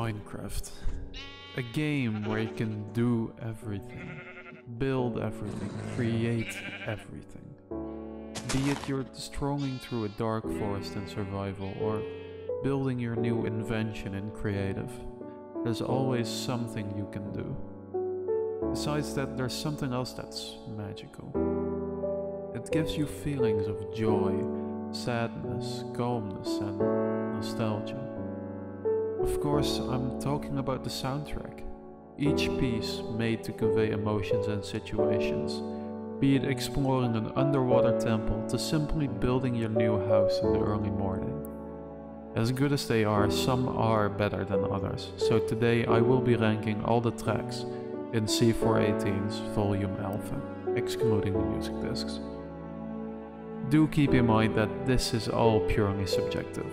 Minecraft. A game where you can do everything, build everything, create everything. Be it you're strolling through a dark forest in survival or building your new invention in creative, there's always something you can do. Besides that, there's something else that's magical. It gives you feelings of joy, sadness, calmness, and nostalgia. Of course, I'm talking about the soundtrack. Each piece made to convey emotions and situations, be it exploring an underwater temple to simply building your new house in the early morning. As good as they are, some are better than others, so today I will be ranking all the tracks in C418's Volume Alpha, excluding the music discs. Do keep in mind that this is all purely subjective.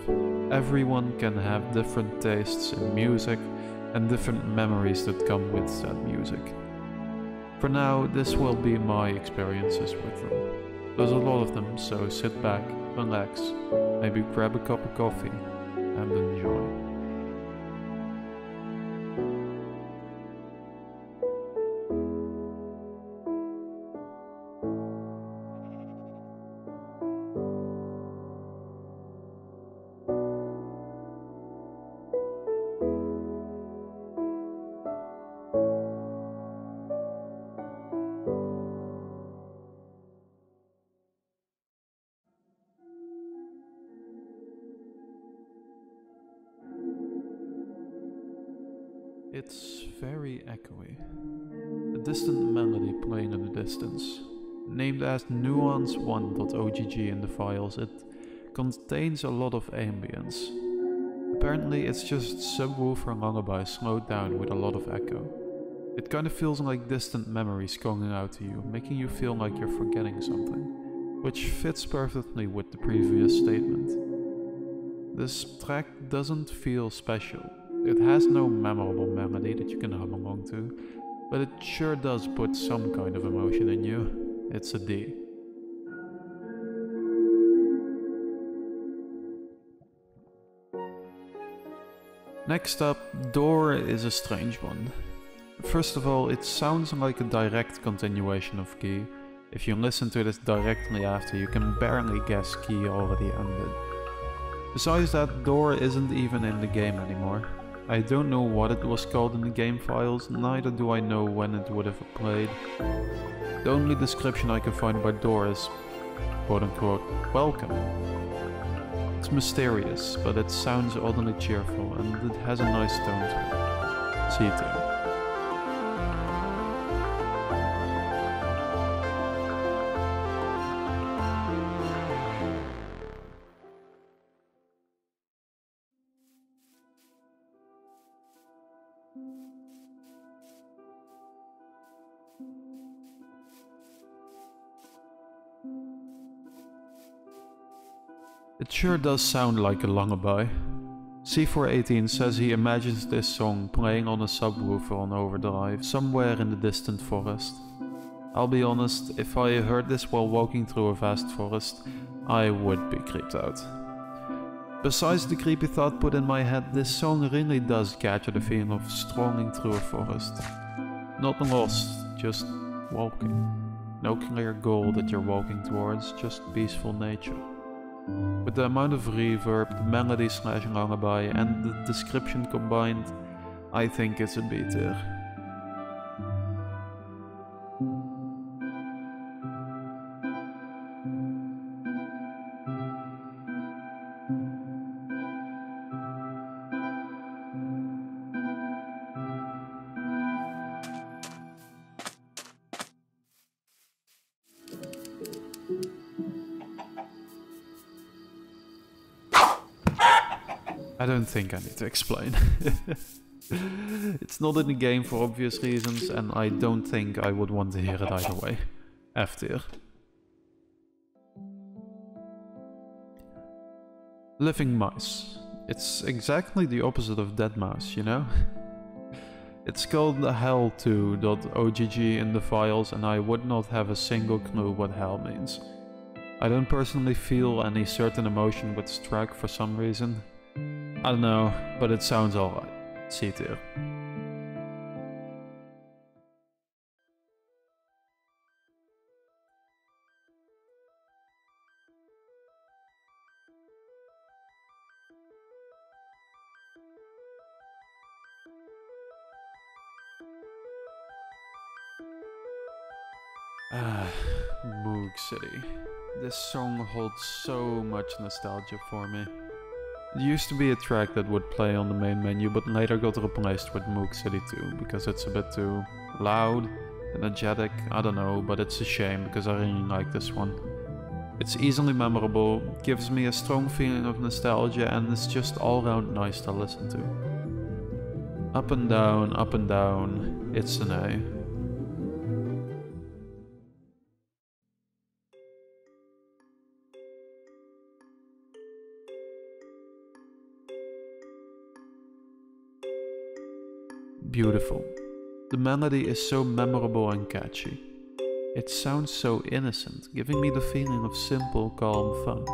Everyone can have different tastes in music and different memories that come with that music. For now, this will be my experiences with them. There's a lot of them, so sit back, relax, maybe grab a cup of coffee, and enjoy. It's very echoey. A distant melody playing in the distance. Named as nuance1.ogg in the files, it contains a lot of ambience. Apparently it's just subwoofer lullaby slowed down with a lot of echo. It kind of feels like distant memories calling out to you, making you feel like you're forgetting something, which fits perfectly with the previous statement. This track doesn't feel special, it has no memorable melody that you can hum along to, but it sure does put some kind of emotion in you. It's a D. Next up, Door is a strange one. First of all, it sounds like a direct continuation of Key. If you listen to this directly after, you can barely guess Key already ended. Besides that, Door isn't even in the game anymore. I don't know what it was called in the game files, neither do I know when it would have played. The only description I can find about Door is quote unquote welcome. It's mysterious, but it sounds oddly cheerful and it has a nice tone to it. See you too. It sure does sound like a lullaby. C418 says he imagines this song playing on a subwoofer on overdrive somewhere in the distant forest. I'll be honest, if I heard this while walking through a vast forest, I would be creeped out. Besides the creepy thought put in my head, this song really does capture the feeling of strolling through a forest. Not lost, just walking. No clear goal that you're walking towards, just peaceful nature. With the amount of reverb, the melody slash lullaby and the description combined, I think it's a B I don't think I need to explain. it's not in the game for obvious reasons, and I don't think I would want to hear it either way. F tier. Living Mice. It's exactly the opposite of deadmau5, you know? It's called hell2.ogg in the files and I would not have a single clue what hell means. I don't personally feel any certain emotion with Strike for some reason. I don't know, but it sounds alright. C tier. Ah, Moog City. This song holds so much nostalgia for me. It used to be a track that would play on the main menu, but later got replaced with Moog City 2 because it's a bit too loud, energetic, I don't know, but it's a shame because I really like this one. It's easily memorable, gives me a strong feeling of nostalgia, and it's just all around nice to listen to. Up and down, up and down, it's an A. beautiful. The melody is so memorable and catchy. It sounds so innocent, giving me the feeling of simple, calm fun.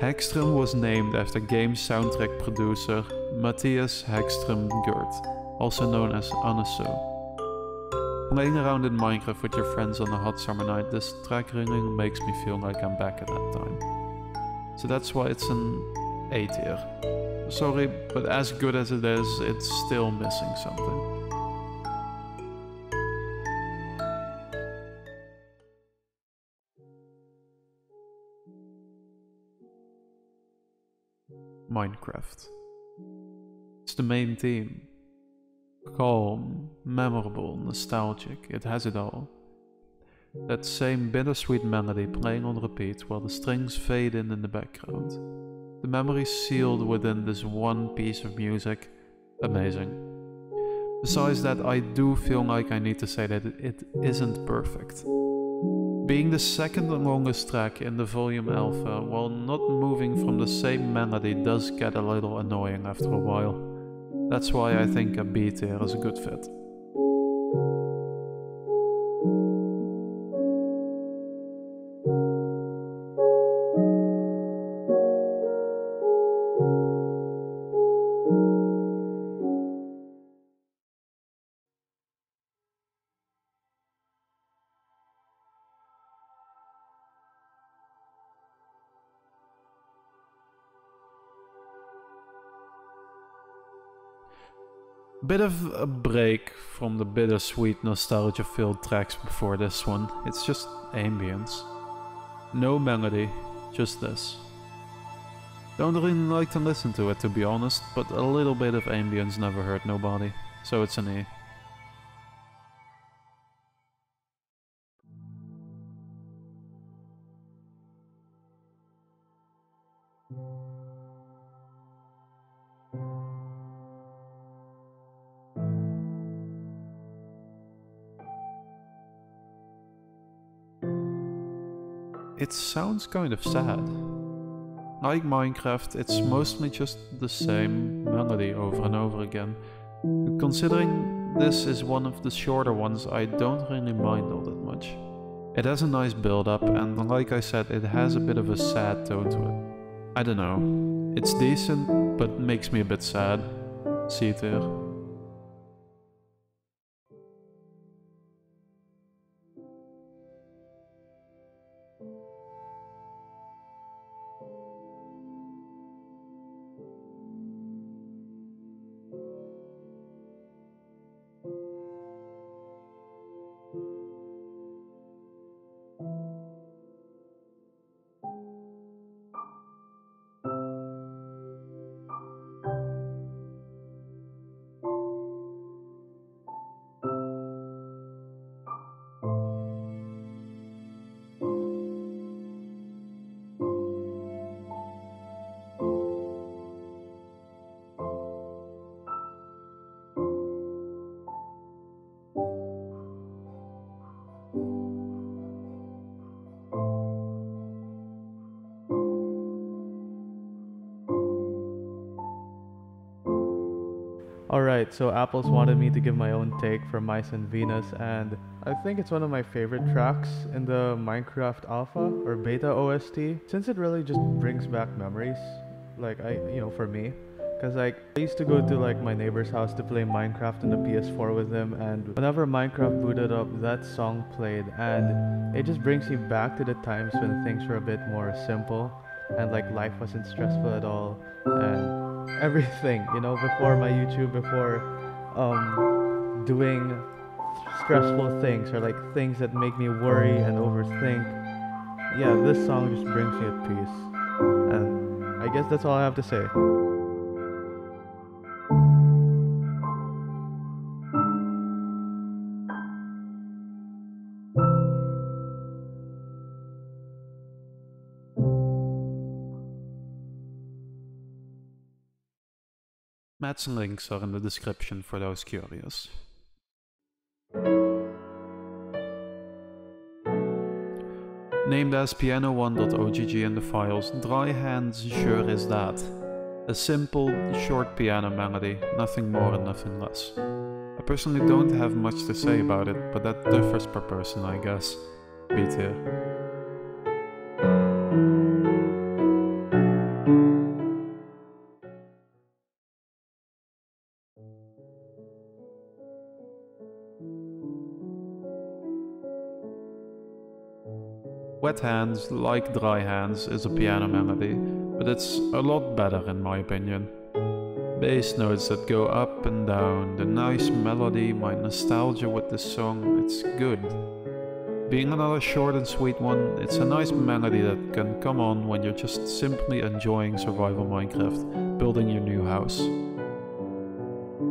Haggstrom was named after game soundtrack producer Mattias Häggström Gerdt, also known as Anneso. Playing around in Minecraft with your friends on a hot summer night, this track ringing makes me feel like I'm back at that time. So that's why it's an A tier. Sorry, but as good as it is, it's still missing something. Minecraft. It's the main theme. Calm, memorable, nostalgic, it has it all. That same bittersweet melody playing on repeat while the strings fade in in the background. The memory sealed within this one piece of music. Amazing. Besides that, I do feel like I need to say that it isn't perfect. Being the second longest track in the volume alpha while not moving from the same melody does get a little annoying after a while. That's why I think a B tier is a good fit. Bit of a break from the bittersweet nostalgia filled tracks before this one. It's just ambience. No melody, just this. Don't really like to listen to it to be honest, but a little bit of ambience never hurt nobody, so it's an E. It sounds kind of sad. Like Minecraft, it's mostly just the same melody over and over again. Considering this is one of the shorter ones, I don't really mind all that much. It has a nice build up and like I said, it has a bit of a sad tone to it. I don't know. It's decent, but makes me a bit sad. See you there. Alright, so Apples wanted me to give my own take for Mice on Venus, and I think it's one of my favorite tracks in the Minecraft Alpha or Beta OST, since it really just brings back memories, like I, you know, for me. Cause like I used to go to like my neighbor's house to play Minecraft on the PS4 with him and whenever Minecraft booted up that song played and it just brings me back to the times when things were a bit more simple and like life wasn't stressful at all and everything, you know, before my YouTube, before um doing stressful things or like things that make me worry and overthink. Yeah, this song just brings me a peace. And I guess that's all I have to say. Matt's links are in the description for those curious. Named as piano1.ogg in the files, Dry Hands sure is that. A simple, short piano melody, nothing more and nothing less. I personally don't have much to say about it, but that differs per person I guess. Beat here. Wet Hands, like Dry Hands, is a piano melody, but it's a lot better in my opinion. Bass notes that go up and down, the nice melody, my nostalgia with this song, it's good. Being another short and sweet one, it's a nice melody that can come on when you're just simply enjoying survival Minecraft, building your new house.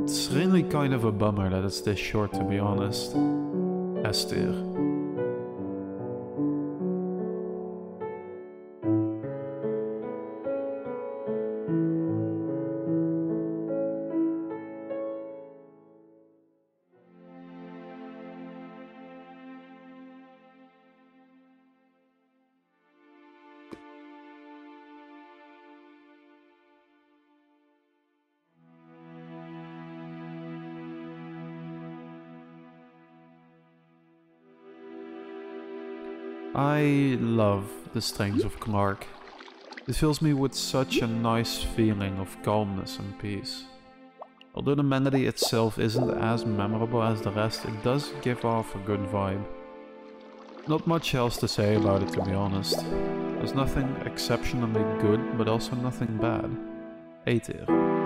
It's really kind of a bummer that it's this short to be honest. S tier. I love the strings of Clark. It fills me with such a nice feeling of calmness and peace. Although the melody itself isn't as memorable as the rest, it does give off a good vibe. Not much else to say about it to be honest. There's nothing exceptionally good, but also nothing bad. A tier.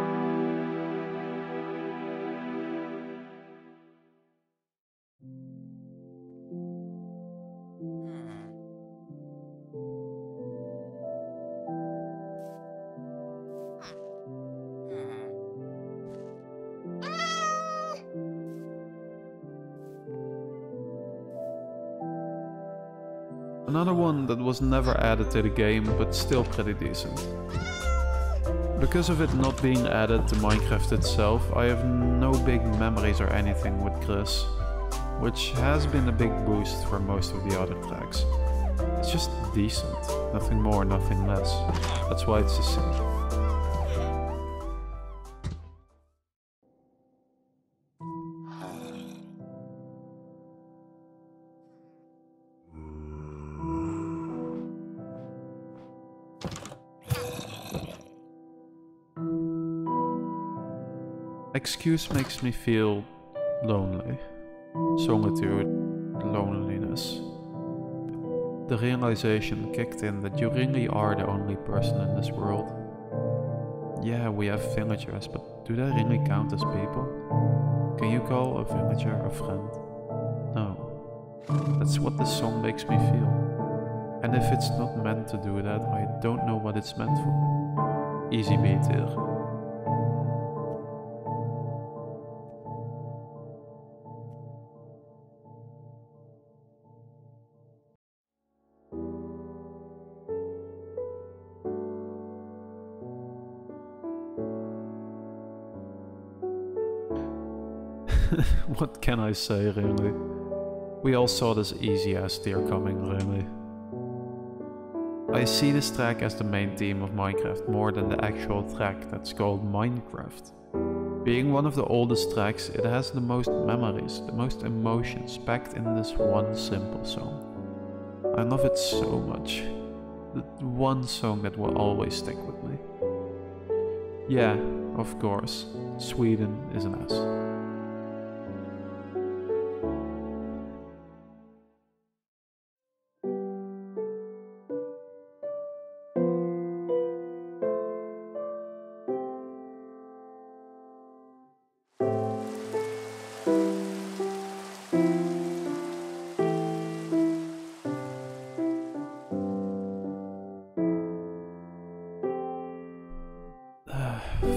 Another one that was never added to the game, but still pretty decent. Because of it not being added to Minecraft itself, I have no big memories or anything with Chris, which has been a big boost for most of the other tracks. It's just decent, nothing more, nothing less. That's why it's a C. Excuse makes me feel lonely. Solitude, loneliness. The realization kicked in that you really are the only person in this world. Yeah, we have villagers, but do they really count as people? Can you call a villager a friend? No. That's what this song makes me feel. And if it's not meant to do that, I don't know what it's meant for. Easy beat here. what can I say, really? We all saw this easy S tier coming, really. I see this track as the main theme of Minecraft more than the actual track that's called Minecraft. Being one of the oldest tracks, it has the most memories, the most emotions packed in this one simple song. I love it so much. The one song that will always stick with me. Yeah, of course, Sweden is an S.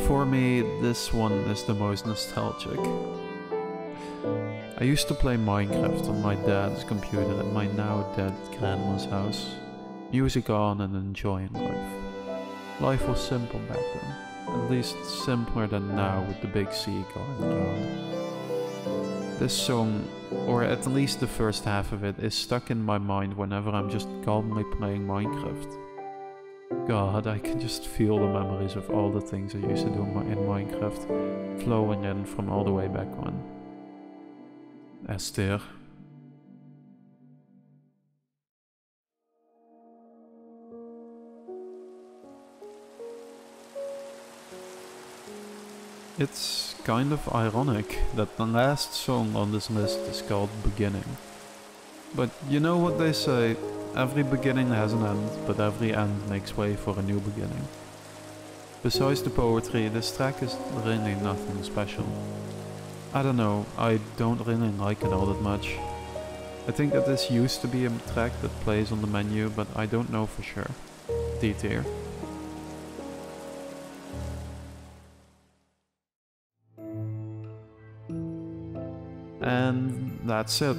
For me, this one is the most nostalgic. I used to play Minecraft on my dad's computer at my now dead grandma's house. Music on and enjoying life. Life was simple back then. At least simpler than now with the big sea going around. This song, or at least the first half of it, is stuck in my mind whenever I'm just calmly playing Minecraft. God, I can just feel the memories of all the things I used to do in Minecraft flowing in from all the way back when. S tier. It's kind of ironic that the last song on this list is called Beginning. But you know what they say, every beginning has an end, but every end makes way for a new beginning. Besides the poetry, this track is really nothing special. I don't know, I don't really like it all that much. I think that this used to be a track that plays on the menu, but I don't know for sure. D tier. And that's it.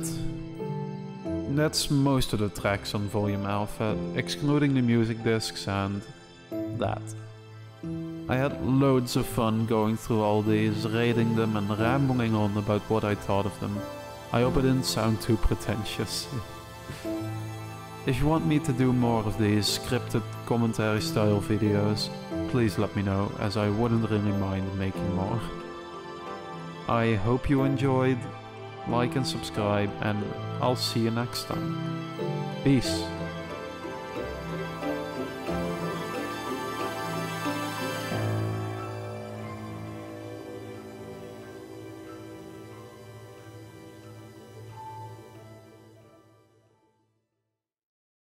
That's most of the tracks on Volume Alpha, excluding the music discs and that. I had loads of fun going through all these, rating them and rambling on about what I thought of them. I hope it didn't sound too pretentious. if you want me to do more of these scripted commentary style videos, please let me know as I wouldn't really mind making more. I hope you enjoyed, like and subscribe and I'll see you next time. Peace.